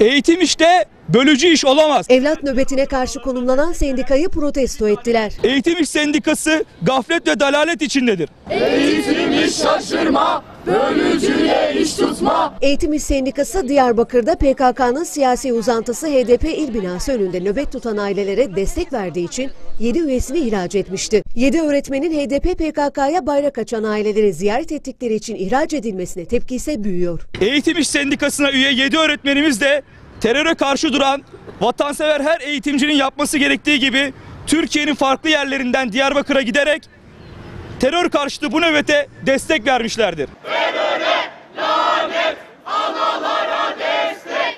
Eğitim işte bölücü iş olamaz. Evlat nöbetine karşı konumlanan sendikayı protesto ettiler. Eğitim İş Sendikası gaflet ve dalalet içindedir. Eğitim İş Sendikası Diyarbakır'da PKK'nın siyasi uzantısı HDP il binası önünde nöbet tutan ailelere destek verdiği için 7 üyesini ihraç etmişti. 7 öğretmenin HDP PKK'ya bayrak açan aileleri ziyaret ettikleri için ihraç edilmesine tepki ise büyüyor. Eğitim İş Sendikası'na üye 7 öğretmenimiz de teröre karşı duran vatansever her eğitimcinin yapması gerektiği gibi Türkiye'nin farklı yerlerinden Diyarbakır'a giderek terör karşıtı bu nöbete destek vermişlerdir.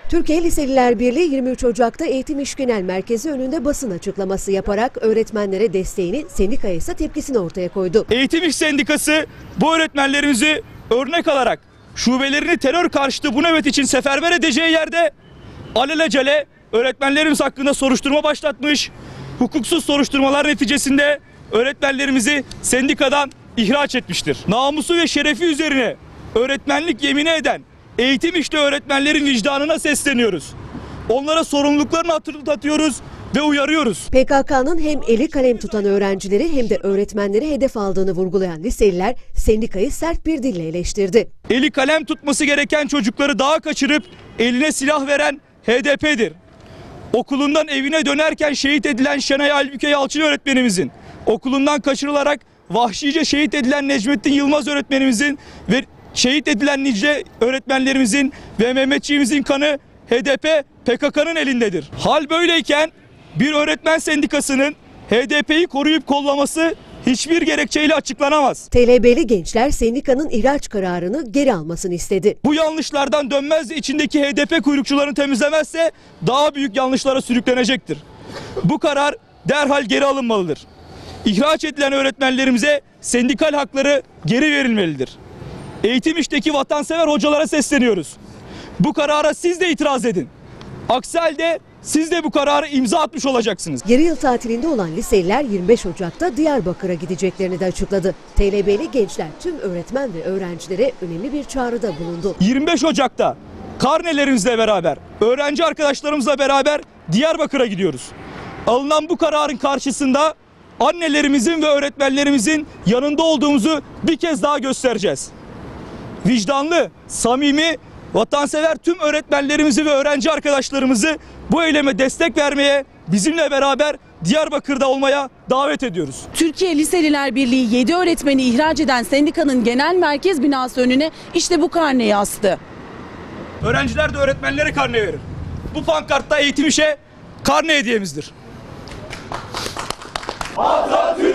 Türkiye Liseliler Birliği 23 Ocak'ta Eğitim İş Genel Merkezi önünde basın açıklaması yaparak öğretmenlere desteğini, sendikaya ise tepkisini ortaya koydu. Eğitim İş Sendikası bu öğretmenlerimizi örnek alarak şubelerini terör karşıtı bu nöbet için seferber edeceği yerde alelacele öğretmenlerimiz hakkında soruşturma başlatmış. Hukuksuz soruşturmalar neticesinde öğretmenlerimizi sendikadan ihraç etmiştir. Namusu ve şerefi üzerine öğretmenlik yemini eden eğitim işte öğretmenlerin vicdanına sesleniyoruz. Onlara sorumluluklarını hatırlatıyoruz ve uyarıyoruz. PKK'nın hem eli kalem tutan öğrencileri hem de öğretmenleri hedef aldığını vurgulayan liseliler sendikayı sert bir dille eleştirdi. eli kalem tutması gereken çocukları dağa kaçırıp eline silah veren HDP'dir. Okulundan evine dönerken şehit edilen Şenay Albüke Yalçın öğretmenimizin, okulundan kaçırılarak vahşice şehit edilen Necmettin Yılmaz öğretmenimizin ve şehit edilen nice öğretmenlerimizin ve Mehmetçiğimizin kanı HDP PKK'nın elindedir. Hal böyleyken bir öğretmen sendikasının HDP'yi koruyup kollaması hiçbir gerekçeyle açıklanamaz. TLB'li gençler sendikanın ihraç kararını geri almasını istedi. Bu yanlışlardan dönmez de içindeki HDP kuyrukçularını temizlemezse daha büyük yanlışlara sürüklenecektir. Bu karar derhal geri alınmalıdır. İhraç edilen öğretmenlerimize sendikal hakları geri verilmelidir. Eğitim işteki vatansever hocalara sesleniyoruz. Bu karara siz de itiraz edin. Aksi halde siz de bu kararı imza atmış olacaksınız. Yarı yıl tatilinde olan liseliler 25 Ocak'ta Diyarbakır'a gideceklerini de açıkladı. TLB'li gençler tüm öğretmen ve öğrencilere önemli bir çağrıda bulundu. 25 Ocak'ta karnelerimizle beraber, öğrenci arkadaşlarımızla beraber Diyarbakır'a gidiyoruz. Alınan bu kararın karşısında annelerimizin ve öğretmenlerimizin yanında olduğumuzu bir kez daha göstereceğiz. Vicdanlı, samimi, vatansever tüm öğretmenlerimizi ve öğrenci arkadaşlarımızı bu eyleme destek vermeye, bizimle beraber Diyarbakır'da olmaya davet ediyoruz. Türkiye Liseliler Birliği 7 öğretmeni ihraç eden sendikanın genel merkez binası önüne işte bu karneyi astı. Öğrenciler de öğretmenlere karne verir. Bu pankartta eğitim işe karne hediyemizdir. Atatürk